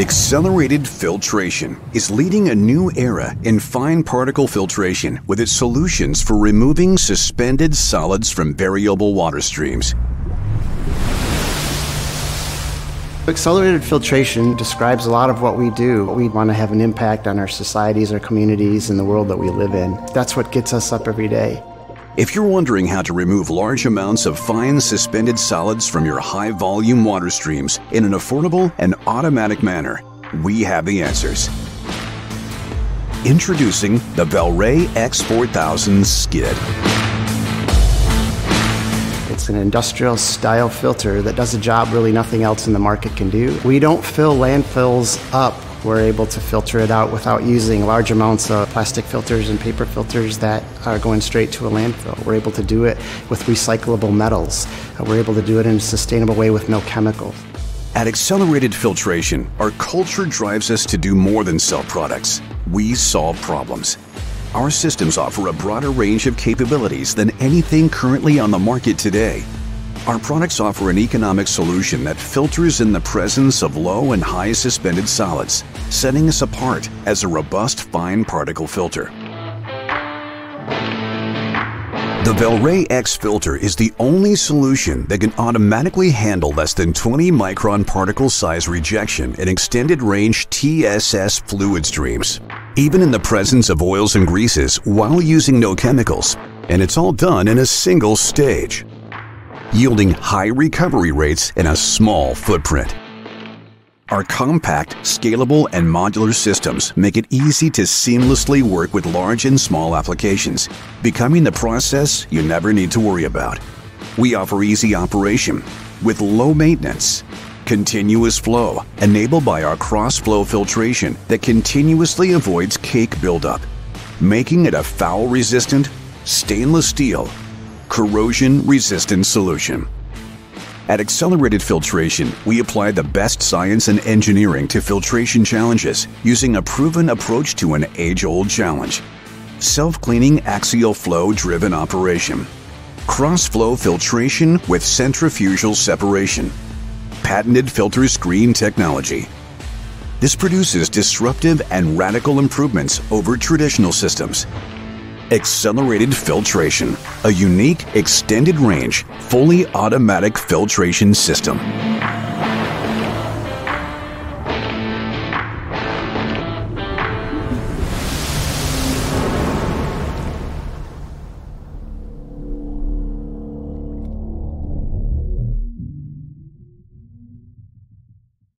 Accelerated Filtration is leading a new era in fine particle filtration with its solutions for removing suspended solids from variable water streams. Accelerated filtration describes a lot of what we do. We want to have an impact on our societies, our communities, and the world that we live in. That's what gets us up every day. If you're wondering how to remove large amounts of fine suspended solids from your high volume water streams in an affordable and automatic manner, we have the answers. Introducing the VelRay X4000 Skid. It's an industrial style filter that does a job really nothing else in the market can do. We don't fill landfills up we're able to filter it out without using large amounts of plastic filters and paper filters that are going straight to a landfill. We're able to do it with recyclable metals. Uh, we're able to do it in a sustainable way with no chemicals. At Accelerated Filtration, our culture drives us to do more than sell products. We solve problems. Our systems offer a broader range of capabilities than anything currently on the market today. Our products offer an economic solution that filters in the presence of low and high suspended solids, setting us apart as a robust fine particle filter. The VelRay X filter is the only solution that can automatically handle less than 20 micron particle size rejection in extended range TSS fluid streams, even in the presence of oils and greases while using no chemicals. And it's all done in a single stage yielding high recovery rates in a small footprint. Our compact, scalable, and modular systems make it easy to seamlessly work with large and small applications, becoming the process you never need to worry about. We offer easy operation with low maintenance, continuous flow enabled by our cross-flow filtration that continuously avoids cake buildup, making it a foul-resistant, stainless steel, corrosion resistant solution. At Accelerated Filtration, we apply the best science and engineering to filtration challenges using a proven approach to an age old challenge self cleaning axial flow driven operation, cross flow filtration with centrifugal separation, patented filter screen technology. This produces disruptive and radical improvements over traditional systems Accelerated Filtration, a unique, extended range, fully automatic filtration system.